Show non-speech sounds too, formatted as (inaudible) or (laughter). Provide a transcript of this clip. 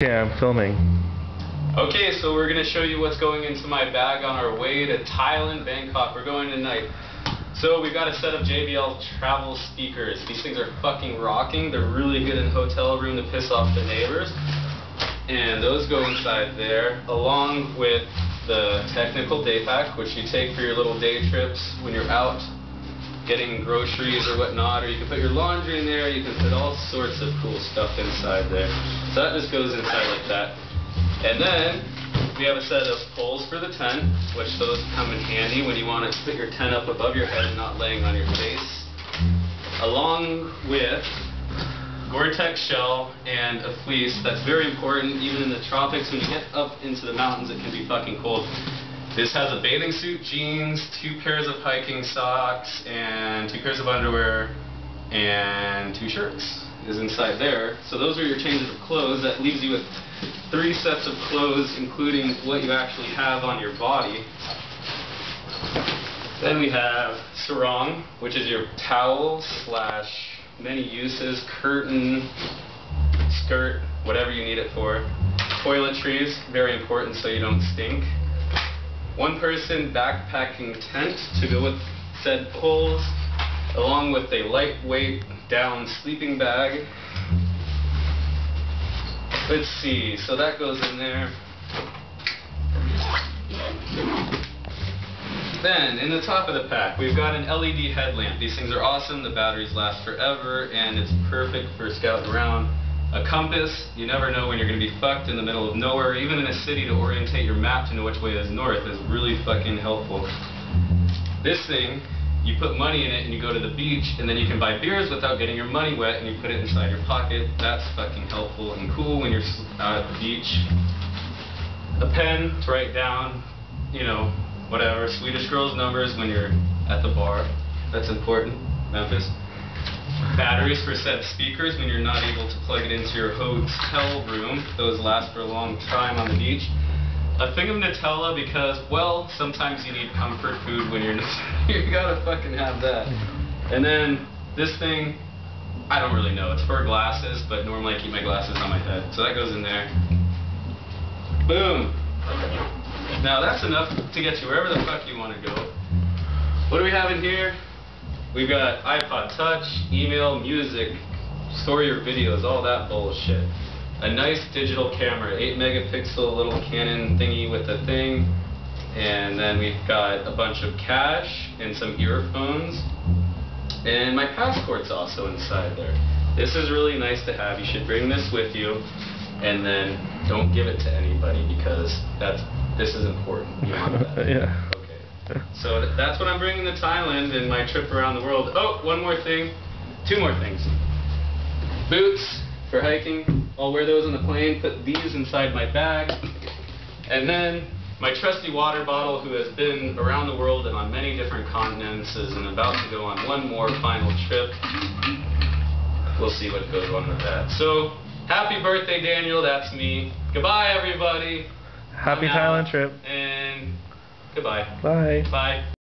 Yeah, I'm filming. Okay, so we're going to show you what's going into my bag on our way to Thailand, Bangkok. We're going tonight. So we've got a set of JBL travel speakers. These things are fucking rocking. They're really good in hotel room to piss off the neighbors. And those go inside there, along with the technical day pack, which you take for your little day trips when you're out getting groceries or whatnot, or you can put your laundry in there, you can put all sorts of cool stuff inside there. So that just goes inside like that. And then we have a set of poles for the tent, which those come in handy when you want to put your tent up above your head and not laying on your face. Along with Gore-Tex shell and a fleece. That's very important even in the tropics. When you get up into the mountains, it can be fucking cold. This has a bathing suit, jeans, two pairs of hiking socks, and two pairs of underwear, and two shirts is inside there. So those are your changes of clothes. That leaves you with three sets of clothes, including what you actually have on your body. Then we have sarong, which is your towel slash many uses, curtain, skirt, whatever you need it for. Toiletries, very important so you don't stink one person backpacking tent to go with said poles, along with a lightweight down sleeping bag. Let's see, so that goes in there. Then, in the top of the pack, we've got an LED headlamp. These things are awesome, the batteries last forever, and it's perfect for scouting around. A compass, you never know when you're going to be fucked in the middle of nowhere. Even in a city to orientate your map to know which way is north is really fucking helpful. This thing, you put money in it and you go to the beach and then you can buy beers without getting your money wet and you put it inside your pocket. That's fucking helpful and cool when you're out at the beach. A pen to write down, you know, whatever, Swedish girls numbers when you're at the bar. That's important. Memphis batteries for said speakers when you're not able to plug it into your hotel room. Those last for a long time on the beach. A thing of Nutella because, well, sometimes you need comfort food when you're (laughs) you gotta fucking have that. And then this thing, I don't really know. It's for glasses, but normally I keep my glasses on my head. So that goes in there. Boom. Now that's enough to get you wherever the fuck you want to go. What do we have in here? We've got iPod Touch, email, music, store your videos, all that bullshit. A nice digital camera, 8 megapixel little Canon thingy with a thing. And then we've got a bunch of cash and some earphones. And my passport's also inside there. This is really nice to have. You should bring this with you and then don't give it to anybody because that's this is important. (laughs) Yeah. So that's what I'm bringing to Thailand in my trip around the world. Oh, one more thing. Two more things. Boots for hiking. I'll wear those on the plane. Put these inside my bag. And then my trusty water bottle, who has been around the world and on many different continents, is about to go on one more final trip. We'll see what goes on with that. So, happy birthday, Daniel. That's me. Goodbye, everybody. Happy Thailand trip. And Goodbye. Bye. Bye.